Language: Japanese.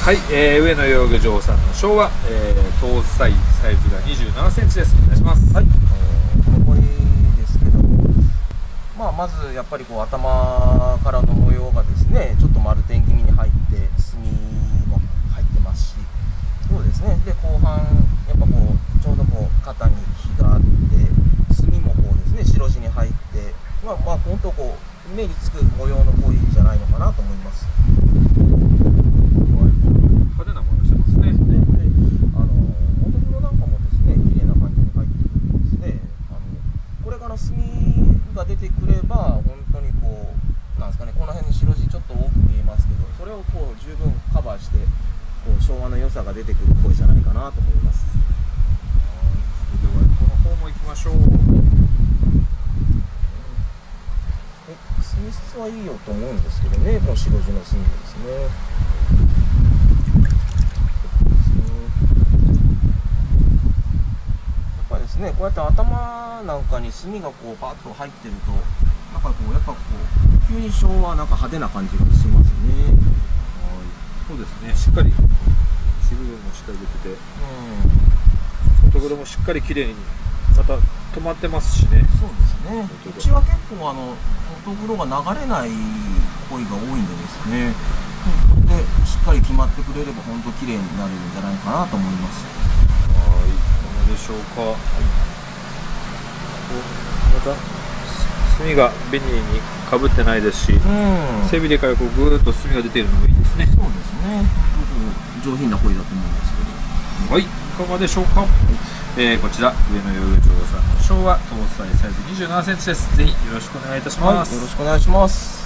はい、えー、上野養魚場さんの昭和、えー、搭載サイズが27センチです。お願いします。はい、えー、この声ですけども。まあまずやっぱりこう頭からの模様がですねちょっと丸点気味に入って墨も入ってますし。そうですね。で後半やっぱこうちょうどこう肩に火があって墨もこうですね白地に入ってまあまあ本当こう目につく模様の声じゃないのかなと思います派手なものしてますねね、であの元風呂なんかもですね綺麗な感じに入ってるんでですねあのこれから墨が出てくれば本当にこうなんですかねこの辺に白地ちょっと多く見えますけどそれをこう十分カバーしてこう昭和の良さが出てくる声じゃないかなと思います。それではこの方も行きましょう。え墨質はいいよと思うんですけどねこの白地の墨ですねやっぱりですねこうやって頭なんかに墨がこうパッと入ってるとなんかこうやっぱこう急に昭和なんか派手な感じがしますね。そうですね。しっかりシ部分もしっかり出てて。うん。フォトグラもしっかり綺麗にまた止まってますしね。そうですね。うちは結構あのフォトグロが流れない恋が多いんでですね。これでしっかり決まってくれれば本当綺麗になるんじゃないかなと思いますでしょうか、おまた墨が紅にかぶってないですし、うん。背びれからこうぐーっと墨が出ているのもいいですね。そうですね。上品な恋だと思うんですけど。はいいかがでしょうか、えーこちら上野養魚場さんの昭和搭載サイズ2 7センチです。ぜひよろしくお願いいたしはい、ます、よろしくお願いします